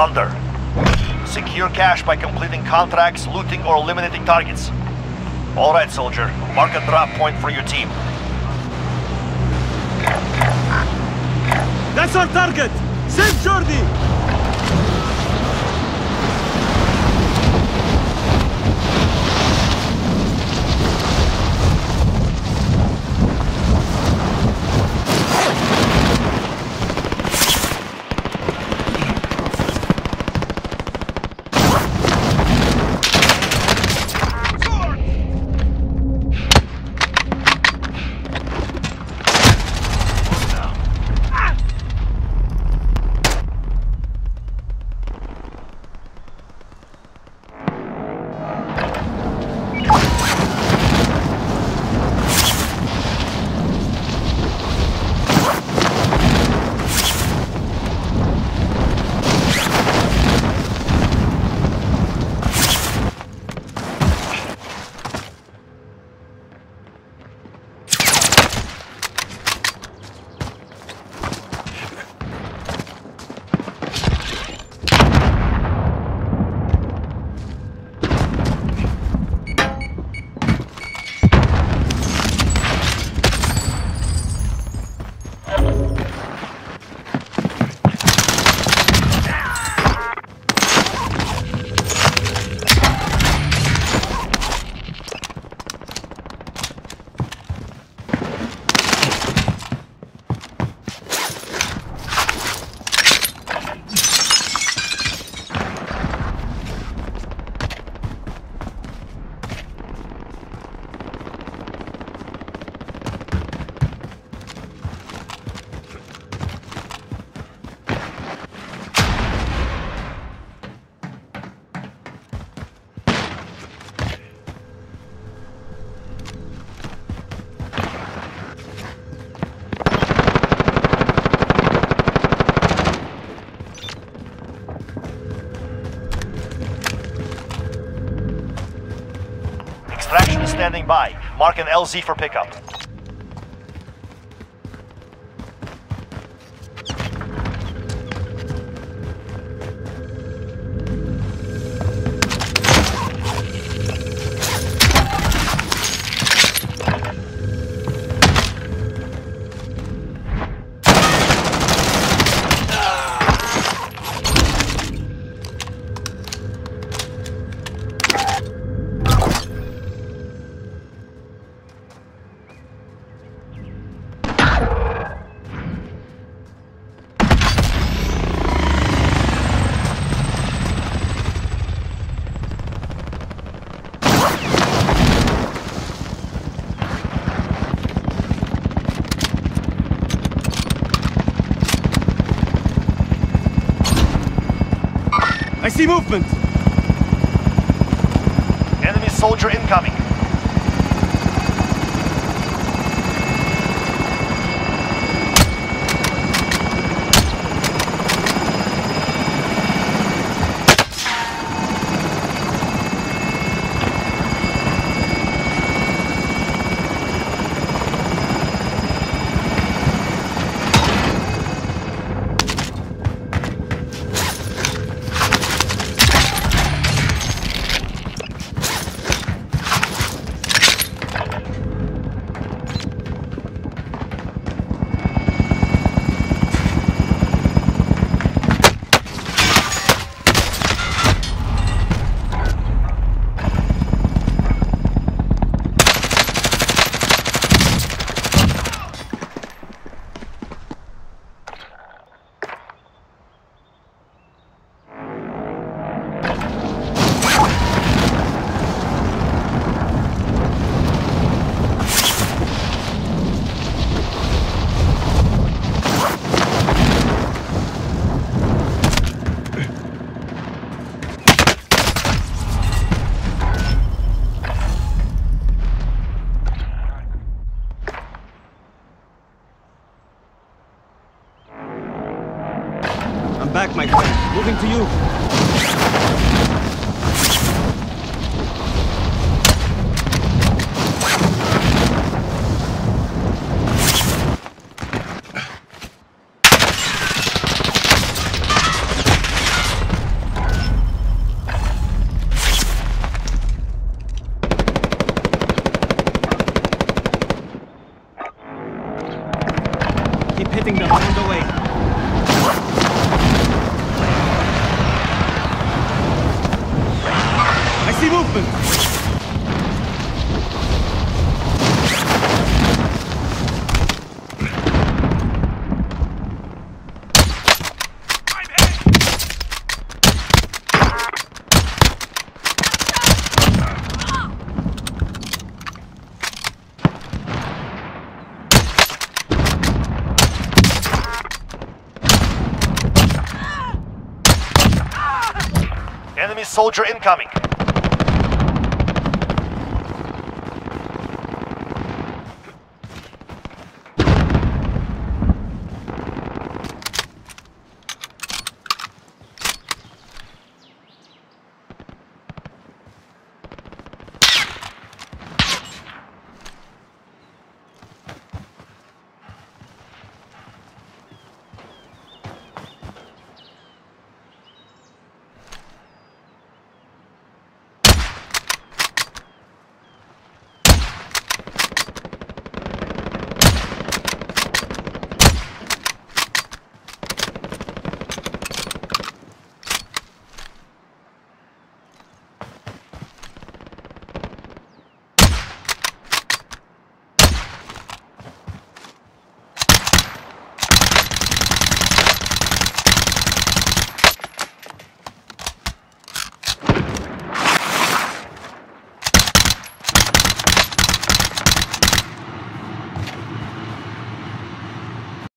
Plunder. Secure cash by completing contracts, looting, or eliminating targets. All right, soldier. Mark a drop point for your team. That's our target! Save Jordi! Extraction standing by. Mark an LZ for pickup. I see movement! Enemy soldier incoming. Moving to you. Keep hitting them on the way. See movement! Enemy soldier incoming.